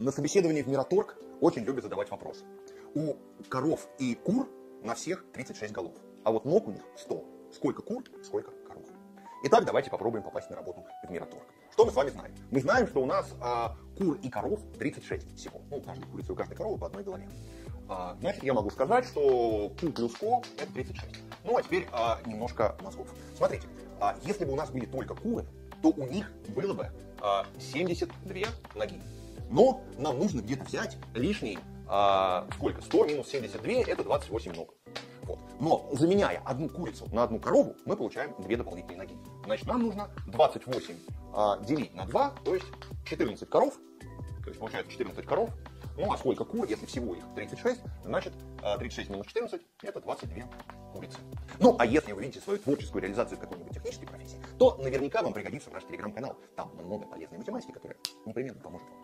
На собеседовании в Мираторг очень любят задавать вопрос. У коров и кур на всех 36 голов, а вот ног у них 100. Сколько кур, сколько коров. Итак, давайте попробуем попасть на работу в Мираторг. Что мы с вами знаем? Мы знаем, что у нас а, кур и коров 36 всего. Ну, у каждой курицы, у каждой коровы по одной голове. А, значит, я могу сказать, что Q плюс ко это 36. Ну, а теперь а, немножко мозгов. Смотрите, а, если бы у нас были только куры, то у них было бы а, 72 ноги. Но нам нужно где-то взять лишние, а, сколько? 100 минус 72 это 28 ног. Вот. Но заменяя одну курицу на одну корову, мы получаем две дополнительные ноги. Значит, нам нужно 28 а, делить на 2, то есть 14 коров. То есть получается 14 коров. Ну а сколько кур, если всего их 36, значит 36 минус 14 это 22 курицы. Ну а если вы видите свою творческую реализацию какой-нибудь технической профессии, то наверняка вам пригодится наш телеграм-канал. Там много полезной математики, которая непременно поможет вам.